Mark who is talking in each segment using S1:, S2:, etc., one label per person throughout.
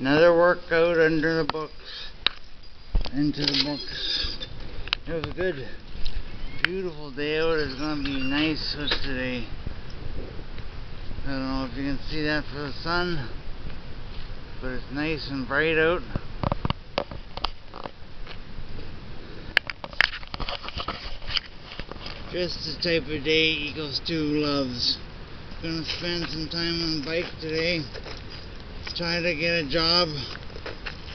S1: Another workout under the books. Into the books. It was a good, beautiful day out. It's going to be nice with today. I don't know if you can see that for the sun, but it's nice and bright out. Just the type of day Eco Stu loves. Gonna spend some time on the bike today. Try to get a job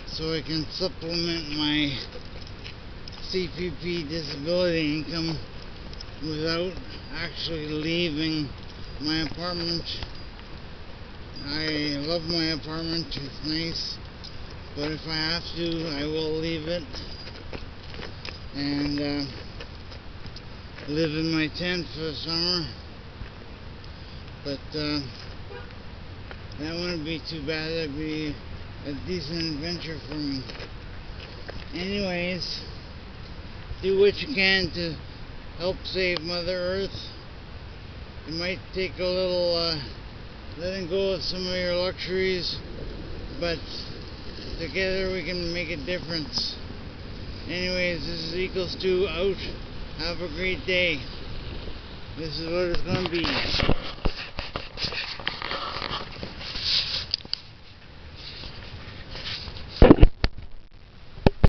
S1: so I can supplement my CPP disability income without actually leaving my apartment. I love my apartment, it's nice, but if I have to, I will leave it and uh, live in my tent for the summer. But uh, that wouldn't be too bad, that'd be a decent adventure for me. Anyways, do what you can to help save Mother Earth. It might take a little uh, letting go of some of your luxuries, but together we can make a difference. Anyways, this is Eco Stu out. Have a great day. This is what it's going to be.